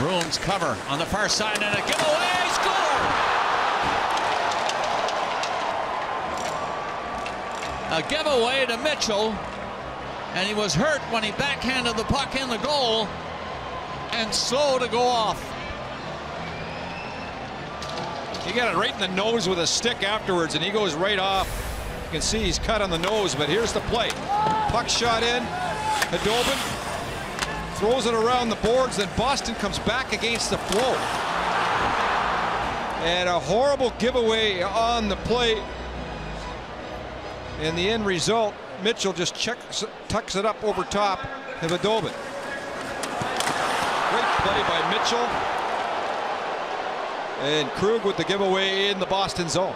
Bruins cover on the far side and a giveaway score. A giveaway to Mitchell, and he was hurt when he backhanded the puck in the goal and slow to go off. He got it right in the nose with a stick afterwards, and he goes right off. You can see he's cut on the nose, but here's the play. Puck shot in. Khudobin throws it around the boards, then Boston comes back against the flow. And a horrible giveaway on the play. And the end result, Mitchell just checks, tucks it up over top to Khudobin. Great play by Mitchell. And Krug with the giveaway in the Boston zone.